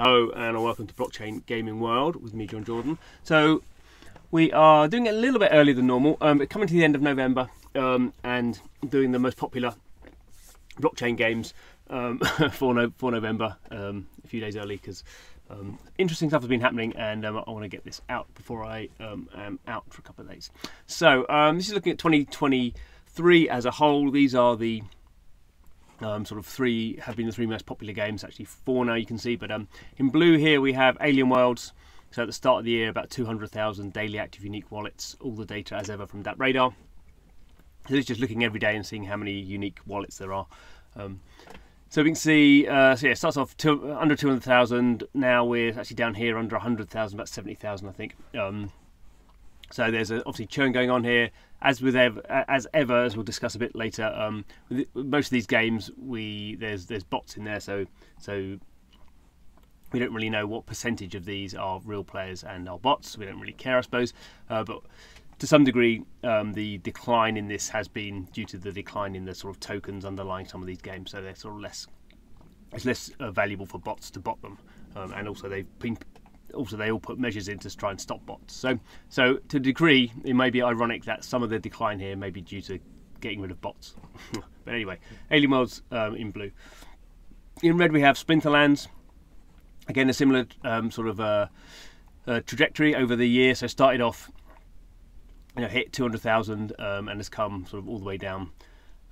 Hello and welcome to Blockchain Gaming World with me, John Jordan. So we are doing it a little bit earlier than normal, um, but coming to the end of November um, and doing the most popular blockchain games um, for, no, for November um, a few days early because um, interesting stuff has been happening and um, I want to get this out before I am out for a couple of days. So this is looking at 2023 as a whole. These are the um, sort of three have been the three most popular games. Actually, four now you can see. But um, in blue here we have Alien Worlds. So at the start of the year, about 200,000 daily active unique wallets. All the data as ever from DappRadar. So it's just looking every day and seeing how many unique wallets there are. Um, so we can see, uh, so yeah, it starts off to, under 200,000. Now we're actually down here under 100,000, about 70,000, I think. So there's a, obviously churn going on here, as with ever, as ever, as we'll discuss a bit later. Um, most of these games, we there's there's bots in there, so so we don't really know what percentage of these are real players and are bots. We don't really care, I suppose. Uh, but to some degree, um, the decline in this has been due to the decline in the sort of tokens underlying some of these games. So they're sort of less, it's less uh, valuable for bots to bot them, um, and also they've been also they all put measures in to try and stop bots. So, so to a degree, it may be ironic that some of the decline here may be due to getting rid of bots. but anyway, Alien Worlds um, in blue. In red we have Splinterlands. Again, a similar um, sort of uh, uh, trajectory over the year. So started off, you know, hit 200,000 um, and has come sort of all the way down,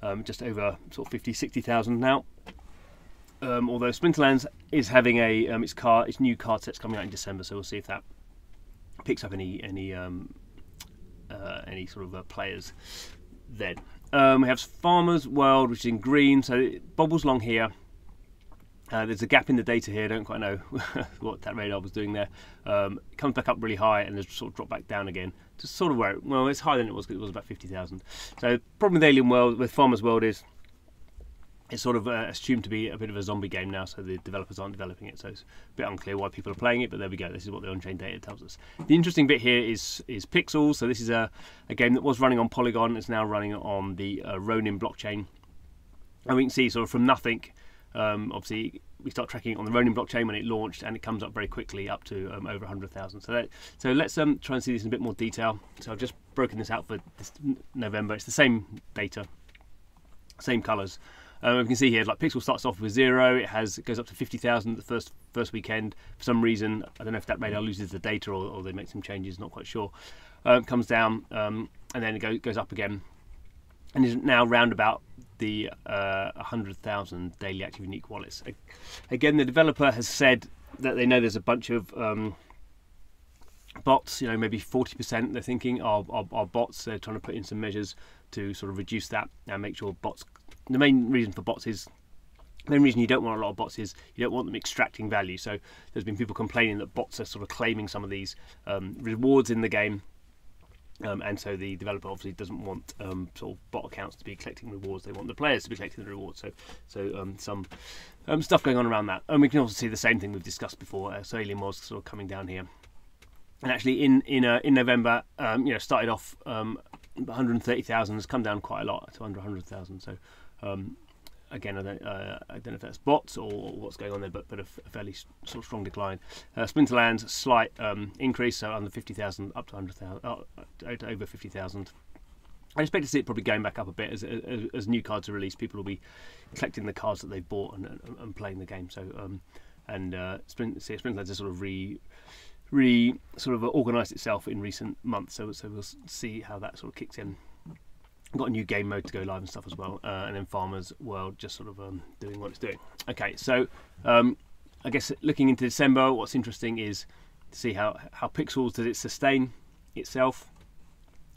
um, just over sort of 50, 60,000 now um, although Splinterlands is having a um, its car its new card sets coming out in December, so we'll see if that picks up any any um, uh, any sort of uh, players then. Um, we have Farmers World, which is in green, so it bobbles along here. Uh, there's a gap in the data here. I don't quite know what DappRadar was doing there. Um, it comes back up really high and then sort of drop back down again to sort of where it, well, it's higher than it was because it was about 50,000. So problem with Alien World, with Farmers World is it's sort of uh, assumed to be a bit of a zombie game now, so the developers aren't developing it. So it's a bit unclear why people are playing it, but there we go. This is what the on-chain data tells us. The interesting bit here is is Pixels. So this is a, a game that was running on Polygon. It's now running on the uh, Ronin blockchain, and we can see sort of from nothing. Um, obviously, we start tracking on the Ronin blockchain when it launched, and it comes up very quickly, up to um, over 100,000. So, that, so let's um, try and see this in a bit more detail. So I've just broken this out for November. It's the same data, same colours. Um, we can see here, like Pixel starts off with zero. It has it goes up to fifty thousand the first first weekend. For some reason, I don't know if DappRadar loses the data or, or they make some changes. Not quite sure. Um, comes down um, and then it go, goes up again, and is now round about the uh, 100,000 daily active unique wallets. Again, the developer has said that they know there's a bunch of um, bots, you know, maybe 40% they're thinking are, are, are, bots. They're trying to put in some measures to sort of reduce that and make sure bots the main reason for bots is the main reason you don't want a lot of bots is you don't want them extracting value. So there's been people complaining that bots are sort of claiming some of these um, rewards in the game. Um, and so the developer obviously doesn't want um, sort of bot accounts to be collecting rewards. They want the players to be collecting the rewards. So, so um, some um, stuff going on around that. And we can also see the same thing we've discussed before. Uh, so Alien was sort of coming down here. And actually, in in uh, in November, um, you know, started off 130,000, has come down quite a lot to under 100,000. So um, again, I don't, uh, I don't know if that's bots or, what's going on there, but but a, fairly sort of strong decline. Uh, Splinterlands slight um, increase, so under 50,000 up to 100,000, uh, over 50,000. I expect to see it probably going back up a bit as, as, as, new cards are released. People will be collecting the cards that they've bought and, and, and playing the game. So um, and uh, has sort of re re sort of organised itself in recent months. So so we'll see how that sort of kicks in got a new game mode to go live and stuff as well, uh, and then Farmers World just sort of um, doing what it's doing. Okay, so um, I guess looking into December, what's interesting is to see how how Pixels does it sustain itself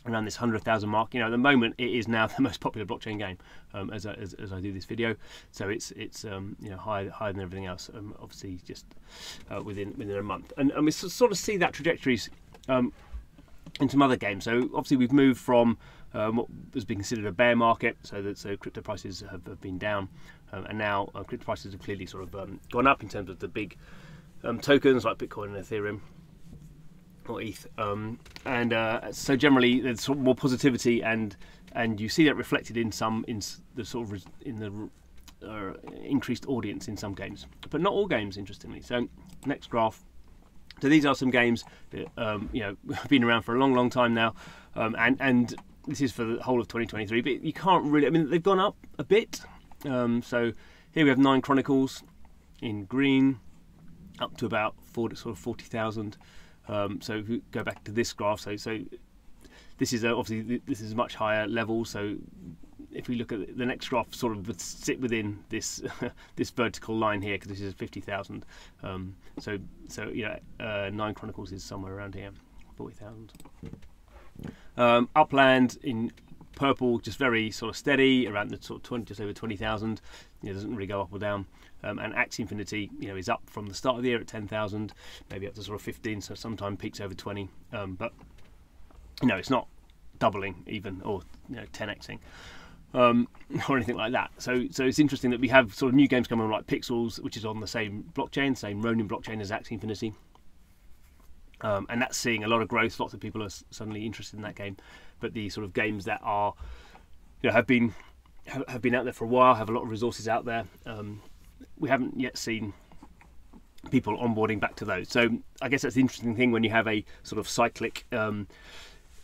around this 100,000 mark. You know, at the moment it is now the most popular blockchain game um, as, I, as, as, I do this video. So it's it's um, you know higher higher than everything else. Um, obviously, just uh, within within a month, and, and we sort of see that trajectories um, in some other games. So obviously we've moved from um, what was being considered a bear market, so that so crypto prices have, have been down, um, and now uh, crypto prices have clearly sort of um, gone up in terms of the big um, tokens like Bitcoin and Ethereum or ETH, um, and uh, so generally there's sort of more positivity, and and you see that reflected in some in the sort of in the uh, increased audience in some games, but not all games, interestingly. So next graph. So these are some games that um, you know have been around for a long, long time now, um, and and this is for the whole of 2023. But you can't really. I mean, they've gone up a bit. Um, so here we have Nine Chronicles in green, up to about 40, sort of 40,000. Um, so if we go back to this graph, so so this is obviously this is much higher level. So if we look at the next graph, sort of sit within this this vertical line here because this is fifty thousand. Um, so so you know, uh, Nine Chronicles is somewhere around here, forty thousand. Um, Upland in purple, just very sort of steady around the sort of 20, just over twenty thousand. You know, doesn't really go up or down. Um, and Axie Infinity, you know, is up from the start of the year at ten thousand, maybe up to sort of fifteen. So sometimes peaks over twenty. Um, but you know, it's not doubling even or you know 10xing um, or anything like that. So, so it's interesting that we have sort of new games coming on like Pixels, which is on the same blockchain, same Ronin blockchain as Axie Infinity, um, and that's seeing a lot of growth. Lots of people are suddenly interested in that game, but the sort of games that are, you know, have been have been out there for a while, have a lot of resources out there. Um, we haven't yet seen people onboarding back to those. So I guess that's the interesting thing when you have a sort of cyclic um,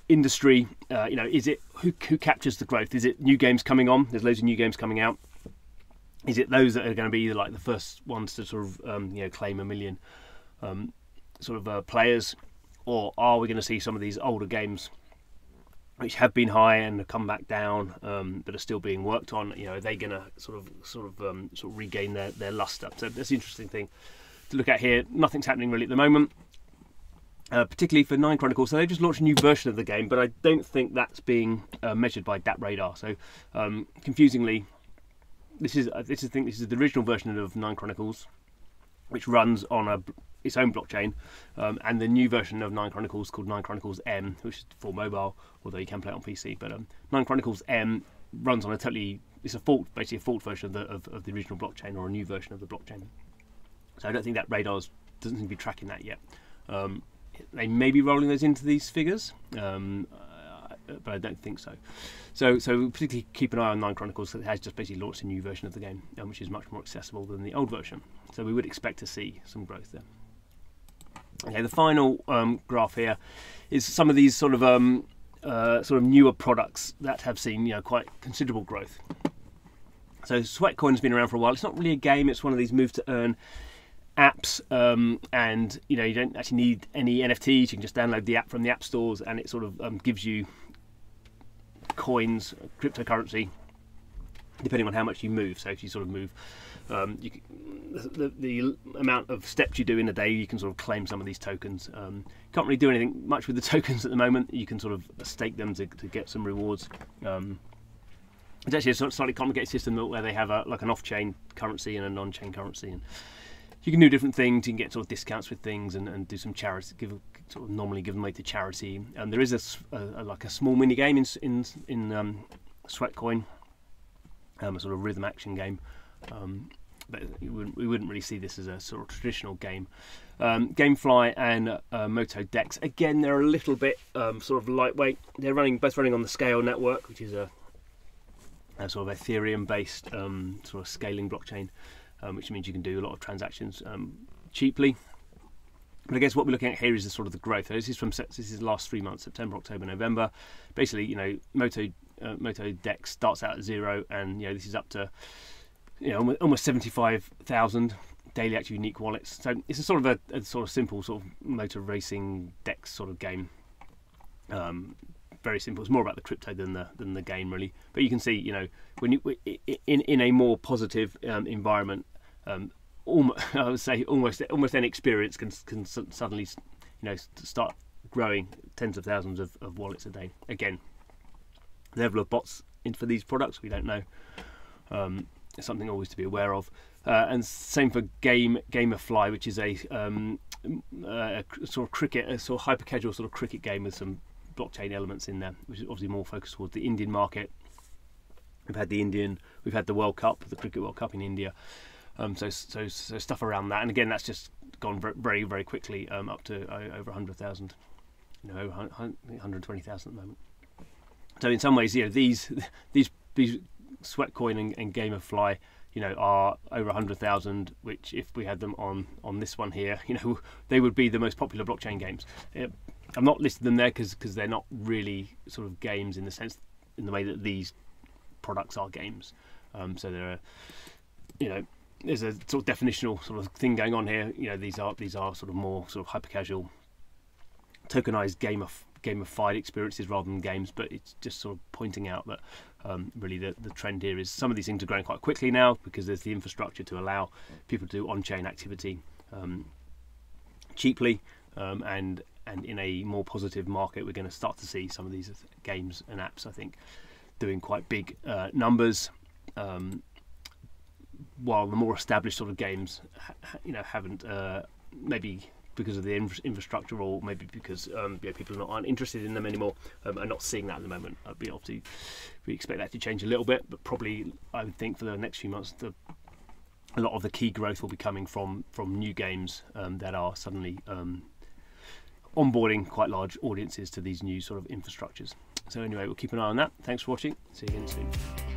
industry, uh, you know, is it who, who captures the growth? Is it new games coming on? There's loads of new games coming out. Is it those that are going to be either like the first ones to sort of um, you know claim a million um, sort of uh, players, or are we going to see some of these older games which have been high and have come back down, um, but are still being worked on? You know, are they going to sort of sort of um, sort of regain their their luster? So that's an interesting thing to look at here. Nothing's happening really at the moment uh, particularly for Nine Chronicles. So they just launched a new version of the game, but I don't think that's being uh, measured by DappRadar. So um, confusingly, this is this is I think this is the original version of Nine Chronicles, which runs on a its own blockchain, um, and the new version of Nine Chronicles called Nine Chronicles M, which is for mobile, although you can play it on PC. But um, Nine Chronicles M runs on a totally it's a fault basically a forked version of the of, of the original blockchain or a new version of the blockchain. So I don't think DappRadar's doesn't seem to be tracking that yet. Um, they may be rolling those into these figures, um, uh, but I don't think so. So, so particularly keep an eye on Nine Chronicles. It has just basically launched a new version of the game, um, which is much more accessible than the old version. So we would expect to see some growth there. Okay, the final um, graph here is some of these sort of um, uh, sort of newer products that have seen you know quite considerable growth. So Sweatcoin's been around for a while. It's not really a game. It's one of these move to earn apps um, and you know you don't actually need any NFTs you can just download the app from the app stores and it sort of um, gives you coins cryptocurrency depending on how much you move so if you sort of move um, you, the, the, amount of steps you do in a day you can sort of claim some of these tokens um, can't really do anything much with the tokens at the moment you can sort of stake them to, to get some rewards um, it's actually a slightly complicated system where they have a, like an off-chain currency and a non-chain currency and you can do different things. You can get sort of discounts with things and, and do some charity. Give sort of normally give them away to charity. And there is a, a, a like a small mini game in in in um, Sweatcoin, um, a sort of rhythm action game. Um, but wouldn't, we wouldn't really see this as a sort of traditional game. Um, GameFly and uh, Moto Dex again, they're a little bit um, sort of lightweight. They're running both running on the SKALE network, which is a, a sort of Ethereum-based um, sort of scaling blockchain um, which means you can do a lot of transactions um, cheaply. But I guess what we're looking at here is the sort of the growth. this is from this is the last three months: September, October, November. Basically, you know, Moto uh, Moto Dex starts out at zero, and you know this is up to you know almost seventy five thousand daily active unique wallets. So it's a sort of a, a, sort of simple sort of motor racing Dex sort of game. Um, very simple. It's more about the crypto than the than the game really. But you can see, you know, when you in in a more positive um, environment, um, almost, I would say almost almost any experience can can suddenly you know start growing tens of thousands of, of wallets a day. Again, level of bots in for these products we don't know. Um, something always to be aware of. Uh, and same for Game Gamerfly, which is a, um, a sort of cricket, a sort of hyper casual sort of cricket game with some blockchain elements in there, which is obviously more focused towards the Indian market. We've had the Indian, we've had the World Cup, the Cricket World Cup in India, um, so, so, so stuff around that, and again, that's just gone very, very quickly um, up to uh, over 100,000, you know, 120,000 at the moment. So in some ways, you know, these these these Sweatcoin and, and Gamerfly, you know, are over 100,000, which if we had them on, on this one here, you know, they would be the most popular blockchain games. Uh, I'm not listing them there because they're not really sort of games in the sense, in the way that these products are games. Um, so there are, you know, there's a sort of definitional sort of thing going on here. You know, these are these are sort of more sort of hyper casual, tokenized game of gamified experiences rather than games. But it's just sort of pointing out that um, really the, the trend here is some of these things are growing quite quickly now because there's the infrastructure to allow people to do on-chain activity um, cheaply um, and and in a more positive market we're going to start to see some of these games and apps I think doing quite big uh, numbers um, while the more established sort of games you know haven't uh, maybe because of the infra infrastructure, or maybe because um, people are not, interested in them anymore um, and not seeing that at the moment. I'd be obviously we expect that to change a little bit, but probably I would think for the next few months, the, a lot of the key growth will be coming from from new games um, that are suddenly um, onboarding quite large audiences to these new sort of infrastructures. So anyway, we'll keep an eye on that. Thanks for watching. See you again soon.